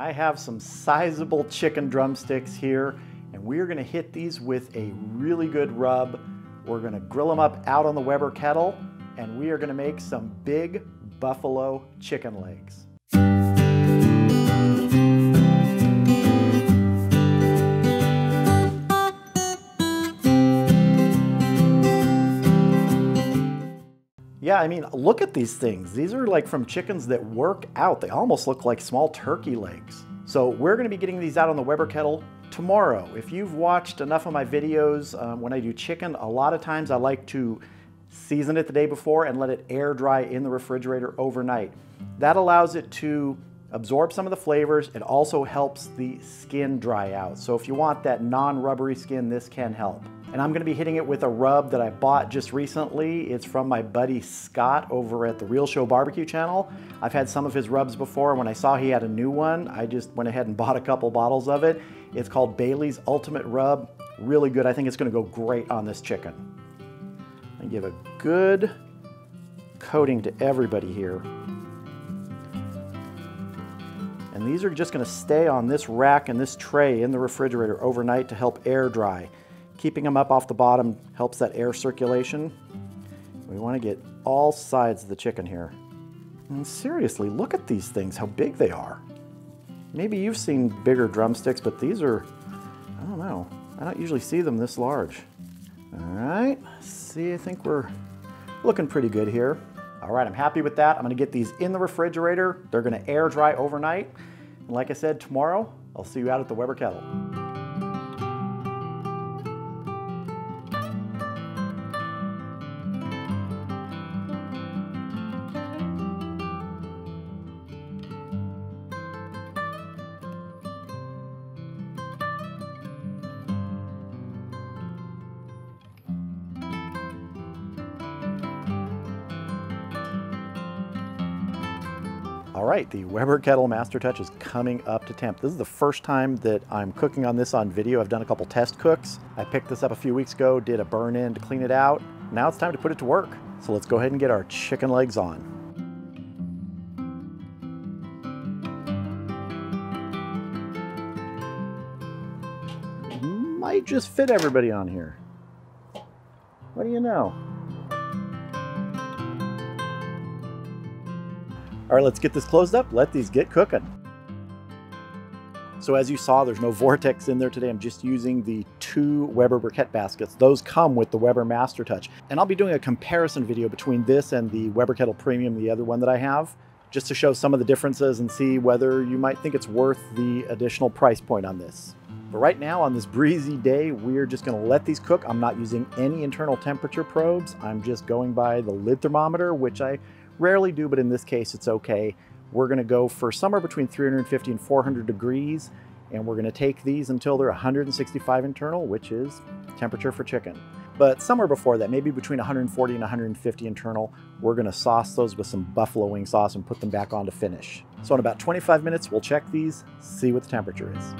I have some sizable chicken drumsticks here and we're gonna hit these with a really good rub. We're gonna grill them up out on the Weber kettle and we are gonna make some big buffalo chicken legs. Yeah, I mean, look at these things. These are like from chickens that work out. They almost look like small turkey legs. So we're gonna be getting these out on the Weber kettle tomorrow. If you've watched enough of my videos um, when I do chicken, a lot of times I like to season it the day before and let it air dry in the refrigerator overnight. That allows it to absorb some of the flavors. It also helps the skin dry out. So if you want that non-rubbery skin, this can help. And I'm gonna be hitting it with a rub that I bought just recently. It's from my buddy Scott over at the Real Show Barbecue channel. I've had some of his rubs before. When I saw he had a new one, I just went ahead and bought a couple bottles of it. It's called Bailey's Ultimate Rub. Really good. I think it's gonna go great on this chicken. I give a good coating to everybody here. And these are just gonna stay on this rack and this tray in the refrigerator overnight to help air dry. Keeping them up off the bottom helps that air circulation. We want to get all sides of the chicken here. And seriously, look at these things, how big they are. Maybe you've seen bigger drumsticks, but these are, I don't know. I don't usually see them this large. All right, see, I think we're looking pretty good here. All right, I'm happy with that. I'm gonna get these in the refrigerator. They're gonna air dry overnight. And like I said, tomorrow, I'll see you out at the Weber kettle. All right, the Weber Kettle Master Touch is coming up to temp. This is the first time that I'm cooking on this on video. I've done a couple test cooks. I picked this up a few weeks ago, did a burn in to clean it out. Now it's time to put it to work. So let's go ahead and get our chicken legs on. Might just fit everybody on here. What do you know? All right, let's get this closed up. Let these get cooking. So as you saw, there's no Vortex in there today. I'm just using the two Weber briquette baskets. Those come with the Weber Master Touch. And I'll be doing a comparison video between this and the Weber Kettle Premium, the other one that I have, just to show some of the differences and see whether you might think it's worth the additional price point on this. But right now on this breezy day, we're just gonna let these cook. I'm not using any internal temperature probes. I'm just going by the lid thermometer, which I Rarely do, but in this case, it's okay. We're gonna go for somewhere between 350 and 400 degrees, and we're gonna take these until they're 165 internal, which is temperature for chicken. But somewhere before that, maybe between 140 and 150 internal, we're gonna sauce those with some buffalo wing sauce and put them back on to finish. So in about 25 minutes, we'll check these, see what the temperature is.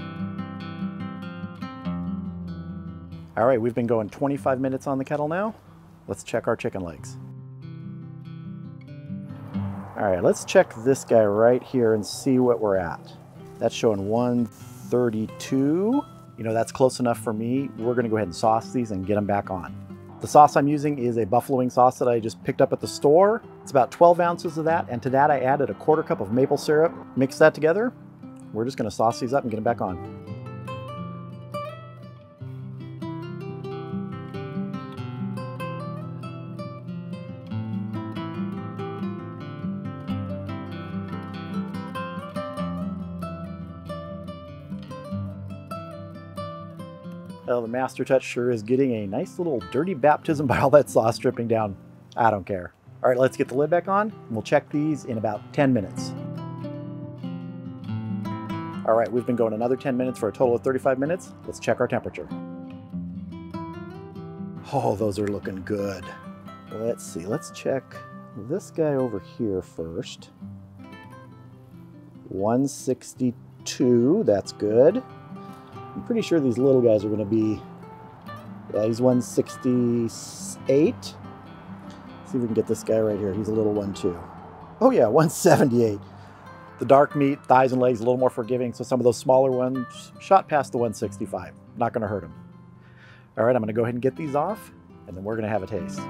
All right, we've been going 25 minutes on the kettle now. Let's check our chicken legs. All right, let's check this guy right here and see what we're at. That's showing 132. You know, that's close enough for me. We're gonna go ahead and sauce these and get them back on. The sauce I'm using is a buffalo wing sauce that I just picked up at the store. It's about 12 ounces of that, and to that I added a quarter cup of maple syrup. Mix that together. We're just gonna sauce these up and get them back on. Well, the Master Touch sure is getting a nice little dirty baptism by all that sauce dripping down. I don't care. All right, let's get the lid back on and we'll check these in about 10 minutes. All right, we've been going another 10 minutes for a total of 35 minutes. Let's check our temperature. Oh, those are looking good. Let's see, let's check this guy over here first. 162, that's good. I'm pretty sure these little guys are going to be, yeah, he's 168. Let's see if we can get this guy right here. He's a little one too. Oh yeah, 178. The dark meat, thighs and legs, a little more forgiving, so some of those smaller ones shot past the 165. Not gonna hurt them. All right, I'm gonna go ahead and get these off, and then we're gonna have a taste.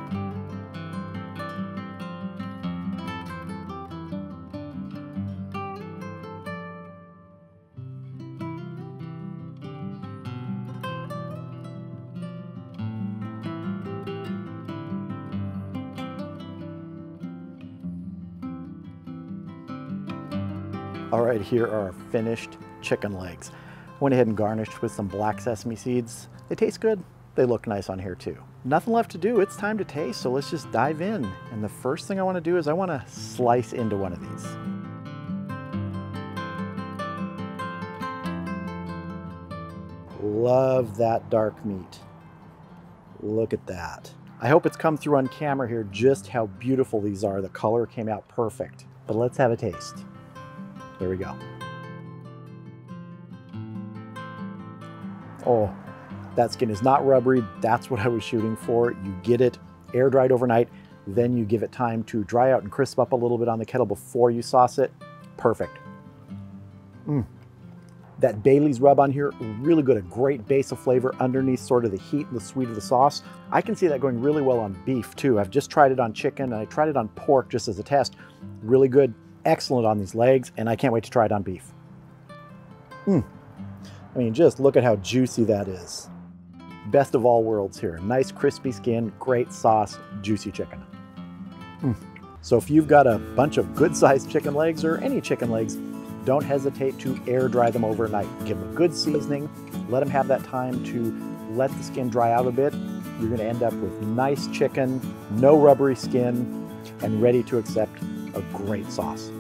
All right, here are our finished chicken legs. Went ahead and garnished with some black sesame seeds. They taste good. They look nice on here too. Nothing left to do, it's time to taste, so let's just dive in. And the first thing I wanna do is I wanna slice into one of these. Love that dark meat. Look at that. I hope it's come through on camera here just how beautiful these are. The color came out perfect. But let's have a taste. There we go. Oh, that skin is not rubbery. That's what I was shooting for. You get it air dried overnight, then you give it time to dry out and crisp up a little bit on the kettle before you sauce it. Perfect. Mm. That Bailey's rub on here, really good, a great base of flavor underneath sort of the heat and the sweet of the sauce. I can see that going really well on beef too. I've just tried it on chicken and I tried it on pork just as a test. Really good excellent on these legs, and I can't wait to try it on beef. Mm. I mean, just look at how juicy that is. Best of all worlds here. Nice crispy skin, great sauce, juicy chicken. Mm. So if you've got a bunch of good sized chicken legs or any chicken legs, don't hesitate to air dry them overnight. Give them a good seasoning, let them have that time to let the skin dry out a bit. You're gonna end up with nice chicken, no rubbery skin, and ready to accept a great sauce.